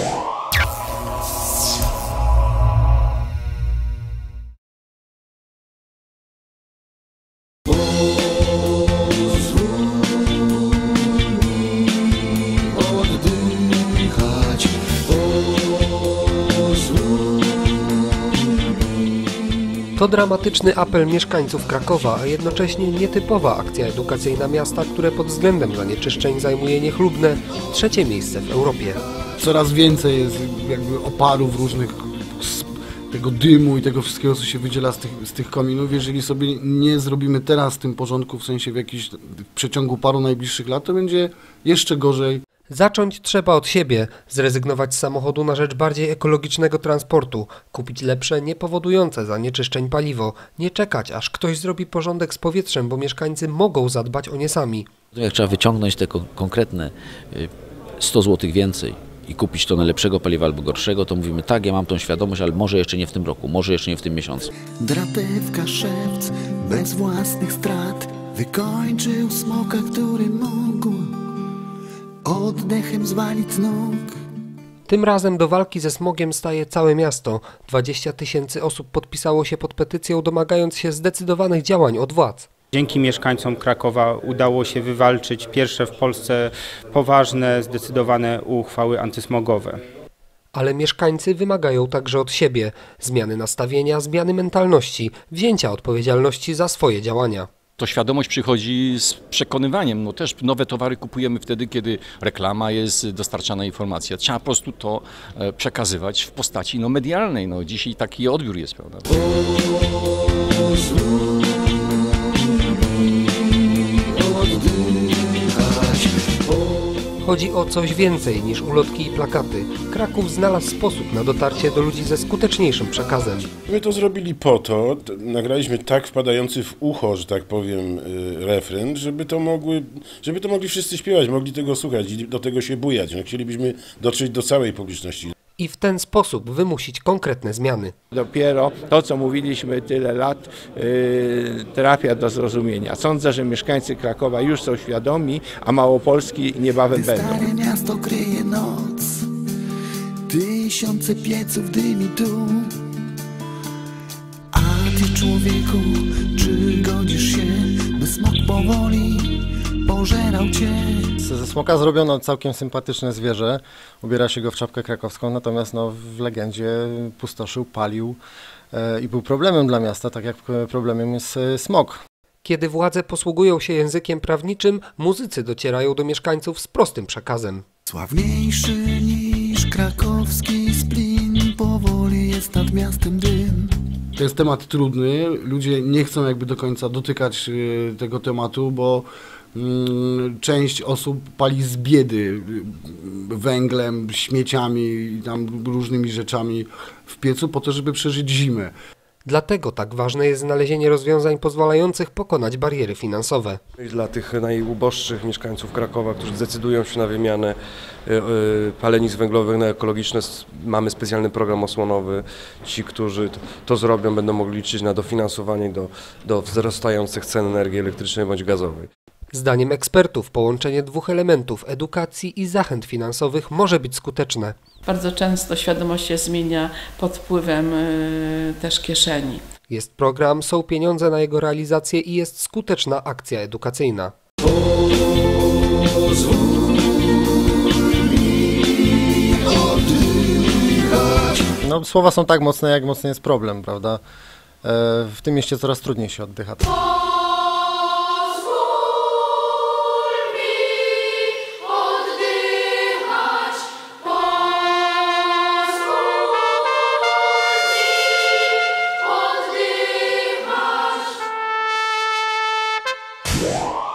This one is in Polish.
Wow. To dramatyczny apel mieszkańców Krakowa, a jednocześnie nietypowa akcja edukacyjna miasta, które pod względem zanieczyszczeń zajmuje niechlubne trzecie miejsce w Europie. Coraz więcej jest jakby oparów różnych tego dymu i tego wszystkiego, co się wydziela z tych, z tych kominów. Jeżeli sobie nie zrobimy teraz z tym porządku, w sensie w jakiś w przeciągu paru najbliższych lat, to będzie jeszcze gorzej. Zacząć trzeba od siebie, zrezygnować z samochodu na rzecz bardziej ekologicznego transportu, kupić lepsze, niepowodujące zanieczyszczeń paliwo, nie czekać, aż ktoś zrobi porządek z powietrzem, bo mieszkańcy mogą zadbać o nie sami. Jak trzeba wyciągnąć te kon- konkretne y, 100 zł więcej i kupić to najlepszego paliwa albo gorszego, to mówimy tak, ja mam tą świadomość, ale może jeszcze nie w tym roku, może jeszcze nie w tym miesiącu. Dratewka szewc bez własnych strat Wykończył smoka, który mógł Oddechem zwalić nóg Tym razem do walki ze smogiem staje całe miasto. 20 tysięcy osób podpisało się pod petycją, domagając się zdecydowanych działań od władz. Dzięki mieszkańcom Krakowa udało się wywalczyć pierwsze w Polsce poważne, zdecydowane uchwały antysmogowe. Ale mieszkańcy wymagają także od siebie zmiany nastawienia, zmiany mentalności, wzięcia odpowiedzialności za swoje działania. To świadomość przychodzi z przekonywaniem. No też nowe towary kupujemy wtedy, kiedy reklama jest, dostarczana informacja. Trzeba po prostu to e, przekazywać w postaci no, medialnej. No, dzisiaj taki odbiór jest, prawda? Chodzi o coś więcej niż ulotki i plakaty. Kraków znalazł sposób na dotarcie do ludzi ze skuteczniejszym przekazem. My to zrobili po to, nagraliśmy tak wpadający w ucho, że tak powiem, y, refren, żeby to, mogły, żeby to mogli wszyscy śpiewać, mogli tego słuchać i do tego się bujać. No, chcielibyśmy dotrzeć do całej publiczności. I w ten sposób wymusić konkretne zmiany. Dopiero to, co mówiliśmy tyle lat, yy, trafia do zrozumienia. Sądzę, że mieszkańcy Krakowa już są świadomi, a Małopolski niebawem Gdy będą. stare miasto kryje noc Tysiące pieców dymi tu A ty człowieku, czy godzisz się By smok powoli pożerał cię Ze smoka zrobiono całkiem sympatyczne zwierzę. Ubiera się go w czapkę krakowską, natomiast no, w legendzie pustoszył, palił e, i był problemem dla miasta, tak jak e, problemem jest e, smog. Kiedy władze posługują się językiem prawniczym, muzycy docierają do mieszkańców z prostym przekazem. Sławniejszy niż krakowski splin Powoli jest nad miastem dym To jest temat trudny. Ludzie nie chcą jakby do końca dotykać tego tematu, bo część osób pali z biedy y, węglem, śmieciami i tam różnymi rzeczami w piecu po to, żeby przeżyć zimę. Dlatego tak ważne jest znalezienie rozwiązań pozwalających pokonać bariery finansowe. I Dla tych najuboższych mieszkańców Krakowa, którzy decydują się na wymianę e, e, palenisk węglowych na ekologiczne, mamy specjalny program osłonowy. Ci, którzy to zrobią, będą mogli liczyć na dofinansowanie do, do wzrastających cen energii elektrycznej bądź gazowej. Zdaniem ekspertów połączenie dwóch elementów edukacji i zachęt finansowych może być skuteczne. Bardzo często świadomość się zmienia pod wpływem y, też kieszeni. Jest program, są pieniądze na jego realizację i jest skuteczna akcja edukacyjna. No, słowa są tak mocne, jak mocny jest problem, prawda? E, w tym mieście coraz trudniej się oddycha. Yeah.